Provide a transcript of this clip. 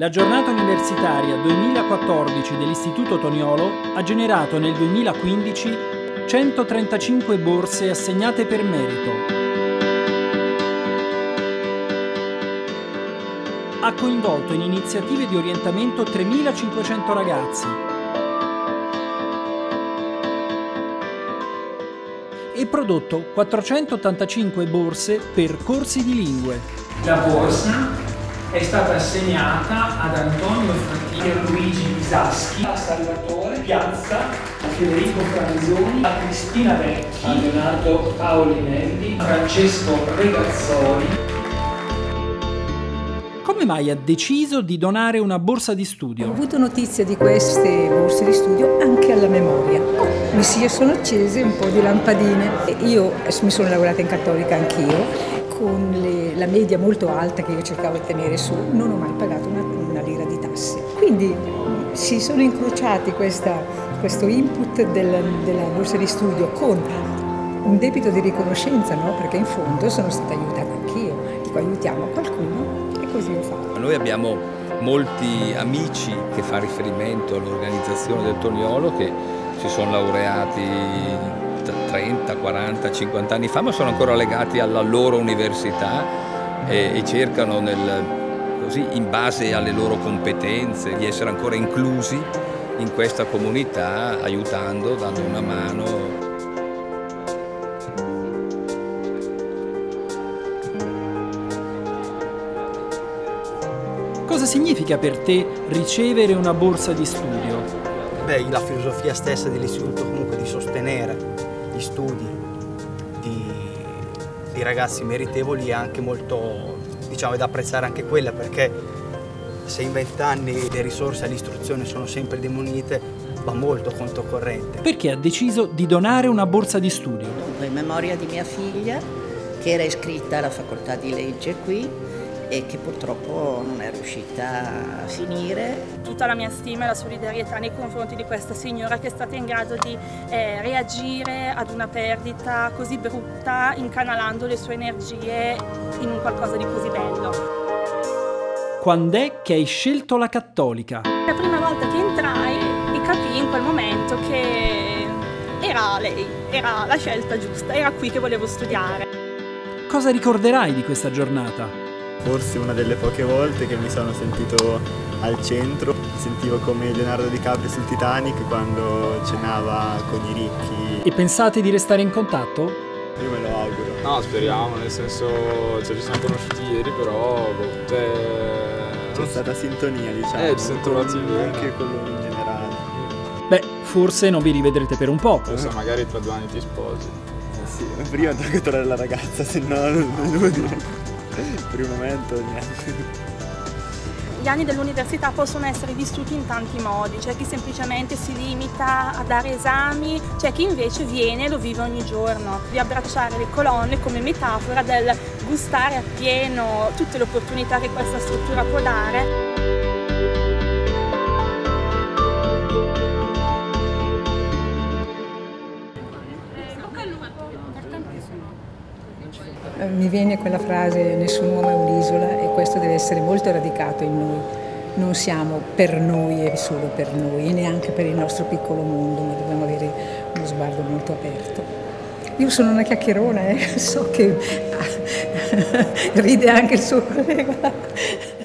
La giornata universitaria 2014 dell'Istituto Toniolo ha generato nel 2015 135 borse assegnate per merito. Ha coinvolto in iniziative di orientamento 3.500 ragazzi e prodotto 485 borse per corsi di lingue. La borsa è stata assegnata ad Antonio Frattini, Luigi Bisaschi, a Salvatore Piazza, a Federico Franzoni, a Cristina Vecchi, a Leonardo Paolinelli, a Francesco Regazzoli. Come mai ha deciso di donare una borsa di studio? Ho avuto notizia di queste borse di studio anche alla memoria. Mi si sono accese un po' di lampadine. Io mi sono laureata in cattolica anch'io con le, la media molto alta che io cercavo di tenere su, non ho mai pagato una, una lira di tasse. Quindi si sono incrociati questa, questo input del, della borsa di studio con un debito di riconoscenza, no? perché in fondo sono stata aiutata anch'io, dico aiutiamo qualcuno così ho fatto. Noi abbiamo molti amici che fa riferimento all'organizzazione del Toniolo che si sono laureati 30, 40, 50 anni fa, ma sono ancora legati alla loro università e, e cercano nel, così, in base alle loro competenze di essere ancora inclusi in questa comunità, aiutando, dando una mano. Cosa significa per te ricevere una borsa di studio? Beh, la filosofia stessa dell'istituto comunque di sostenere gli studi di, di ragazzi meritevoli è anche molto, diciamo, è da apprezzare anche quella perché se in vent'anni le risorse all'istruzione sono sempre demonite va molto conto corrente. Perché ha deciso di donare una borsa di studio? In memoria di mia figlia che era iscritta alla facoltà di legge qui e che purtroppo non è riuscita a finire. Tutta la mia stima e la solidarietà nei confronti di questa signora che è stata in grado di eh, reagire ad una perdita così brutta incanalando le sue energie in un qualcosa di così bello. Quando è che hai scelto la cattolica? La prima volta che entrai e capii in quel momento che era lei, era la scelta giusta, era qui che volevo studiare. Cosa ricorderai di questa giornata? Forse una delle poche volte che mi sono sentito al centro. Sentivo come Leonardo DiCaprio sul Titanic quando cenava con i ricchi. E pensate di restare in contatto? Io me lo auguro. No, speriamo, nel senso cioè, ci siamo conosciuti ieri, però boh, cioè... c'è stata sintonia, diciamo. Eh, ci siamo trovati. Anche quello in generale. Beh, forse non vi rivedrete per un po'. Forse magari tra due anni ti sposi. Eh sì, prima devo trovare la ragazza, se no non devo dire per il momento niente. Gli anni dell'università possono essere vissuti in tanti modi, c'è chi semplicemente si limita a dare esami, c'è chi invece viene e lo vive ogni giorno, di abbracciare le colonne come metafora del gustare appieno tutte le opportunità che questa struttura può dare. Eh, mi viene quella frase nessun uomo è un'isola e questo deve essere molto radicato in noi. Non siamo per noi e solo per noi e neanche per il nostro piccolo mondo, ma dobbiamo avere uno sguardo molto aperto. Io sono una chiacchierona, eh? so che ride anche il suo collega.